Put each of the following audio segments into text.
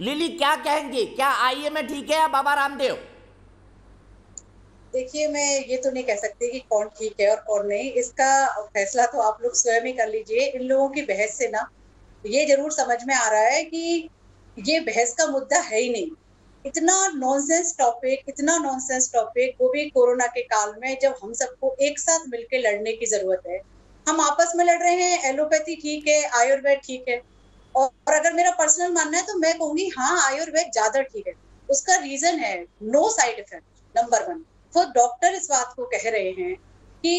Lily, क्या कहेंगे? क्या आइए, में ठीक है या बाबा रामदेव? देखिए, मैं ये तो नहीं कह सकती कि कौन ठीक है और कौन नहीं। इसका फैसला तो आप लोग स्वयं ही कर लीजिए। इन लोगों की बहस से ना, ये ज़रूर समझ में आ रहा है कि ये बहस का मुद्दा है ही नहीं। इतना नॉनसेंस टॉपिक इतना नॉनसेंस टॉपिक वो भी कोरोना के काल में जब हम सबको एक साथ मिलकर लड़ने की ज़रूरत है। हम आपस में लड़ रहे हैं, एलोपैथी ठीक है, आयुर्वेद ठीक है। और, अगर मेरा पर्सनल मानना है तो मैं कहूँगी हाँ आयुर्वेद ज़्यादा ठीक है। उसका रीजन है no side effect number one खुद डॉक्टर इस बात को कह रहे हैं कि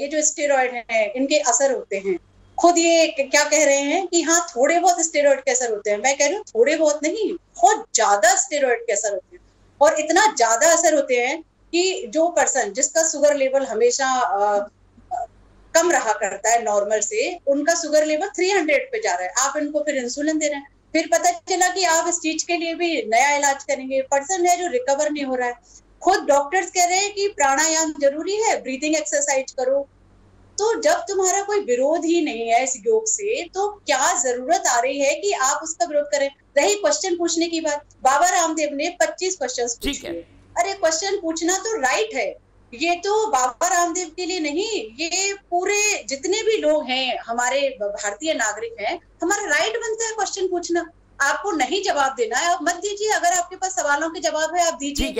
ये जो स्टेरॉयड हैं इनके असर होते हैं। खुद ये क्या कह रहे हैं कि हाँ थोड़े बहुत स्टेरॉयड के असर होते हैं। मैं कह रही हूँ थोड़े बहुत नहीं बहुत ज़्यादा स्टेरॉयड के असर होते हैं। और इतना ज़्यादा असर होते हैं कि जो पर्सन जिसका शुगर लेवल हमेशा कम रहा करता है नॉर्मल से उनका शुगर लेवल 300 पे जा रहा है। आप इनको फिर इंसुलिन दे रहे हैं। फिर पता चला कि आप इस चीज़ के लिए भी नया इलाज करेंगे। पर्सन है जो रिकवर नहीं हो रहा है। खुद डॉक्टर्स कह रहे हैं कि प्राणायाम ज़रूरी है ब्रीदिंग एक्सरसाइज करो। तो जब तुम्हारा कोई विरोध ही नहीं है इस योग से तो क्या ज़रूरत आ रही है कि आप उसका विरोध करें? रही क्वेश्चन पूछने की बात। बाबा रामदेव ने 25 क्वेश्चन पूछे। अरे क्वेश्चन पूछना तो राइट है। ये तो बाबा रामदेव के लिए नहीं, ये पूरे जितने भी लोग हैं, हमारे भारतीय नागरिक हैं, हमारा राइट बनता है क्वेश्चन पूछना। आपको नहीं जवाब देना है। आप मत दीजिए, अगर आपके पास सवालों के जवाब है, आप दीजिए।